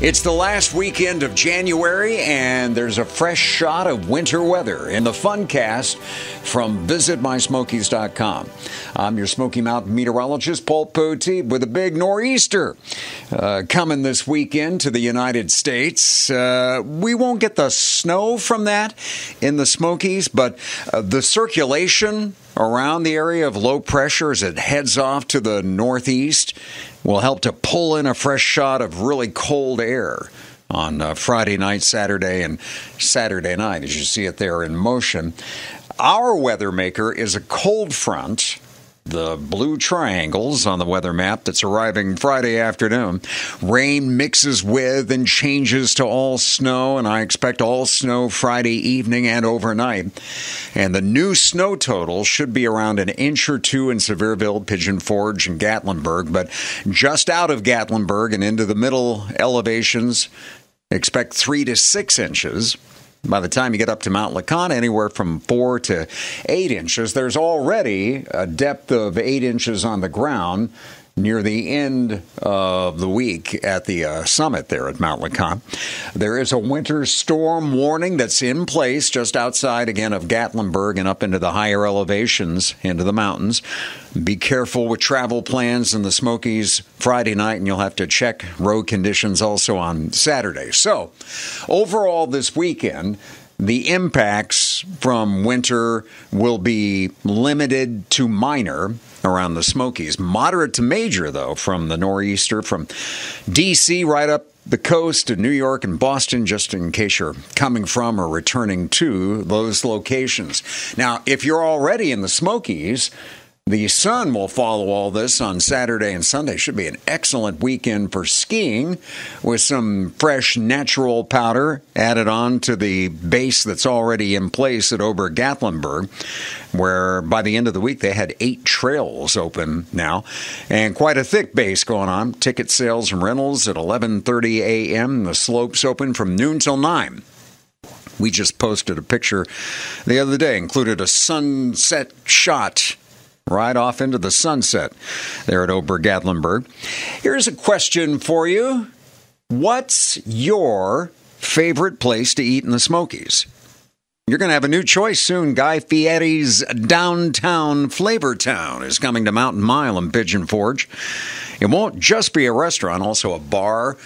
It's the last weekend of January, and there's a fresh shot of winter weather in the Funcast from visitmysmokies.com. I'm your Smoky Mountain meteorologist, Paul Poteet, with a big nor'easter uh, coming this weekend to the United States. Uh, we won't get the snow from that in the Smokies, but uh, the circulation around the area of low pressure as it heads off to the northeast will help to pull in a fresh shot of really cold air on uh, Friday night, Saturday, and Saturday night, as you see it there in motion. Our weather maker is a cold front the blue triangles on the weather map that's arriving Friday afternoon. Rain mixes with and changes to all snow, and I expect all snow Friday evening and overnight. And the new snow total should be around an inch or two in Sevierville, Pigeon Forge, and Gatlinburg, but just out of Gatlinburg and into the middle elevations, expect three to six inches. By the time you get up to Mount LeConte, anywhere from four to eight inches. There's already a depth of eight inches on the ground near the end of the week at the uh, summit there at Mount LeConte. There is a winter storm warning that's in place just outside again of Gatlinburg and up into the higher elevations into the mountains. Be careful with travel plans in the Smokies Friday night, and you'll have to check road conditions also on Saturday. So, overall, this weekend, the impacts from winter will be limited to minor around the Smokies. Moderate to major, though, from the nor'easter, from D.C. right up the coast to New York and Boston, just in case you're coming from or returning to those locations. Now, if you're already in the Smokies, the sun will follow all this on Saturday and Sunday. Should be an excellent weekend for skiing with some fresh natural powder added on to the base that's already in place at Ober Gatlinburg, where by the end of the week they had eight trails open now and quite a thick base going on. Ticket sales and rentals at 11:30 a.m. The slopes open from noon till 9. We just posted a picture the other day, included a sunset shot right off into the sunset there at Ober Gatlinburg. Here's a question for you What's your favorite place to eat in the Smokies? You're going to have a new choice soon. Guy Fieri's Downtown Flavor Town is coming to Mountain Mile in Pigeon Forge. It won't just be a restaurant, also a bar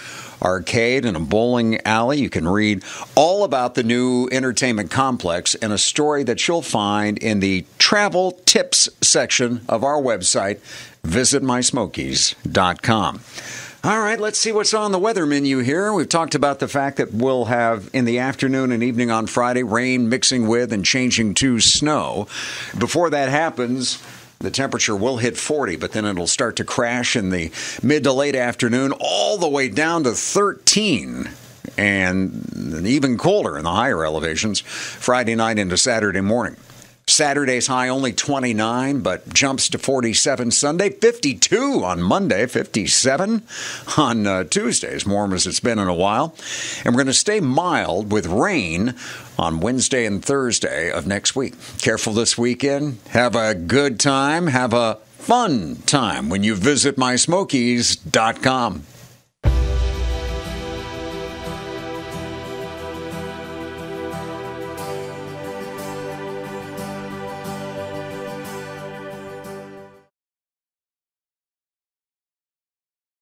arcade and a bowling alley. You can read all about the new entertainment complex in a story that you'll find in the travel tips section of our website, visitmysmokies.com. All right, let's see what's on the weather menu here. We've talked about the fact that we'll have in the afternoon and evening on Friday rain mixing with and changing to snow. Before that happens, the temperature will hit 40, but then it'll start to crash in the mid to late afternoon, all the way down to 13 and even colder in the higher elevations Friday night into Saturday morning. Saturday's high only 29, but jumps to 47 Sunday, 52 on Monday, 57 on uh, Tuesday, as warm as it's been in a while. And we're going to stay mild with rain on Wednesday and Thursday of next week. Careful this weekend. Have a good time. Have a fun time when you visit mysmokies.com.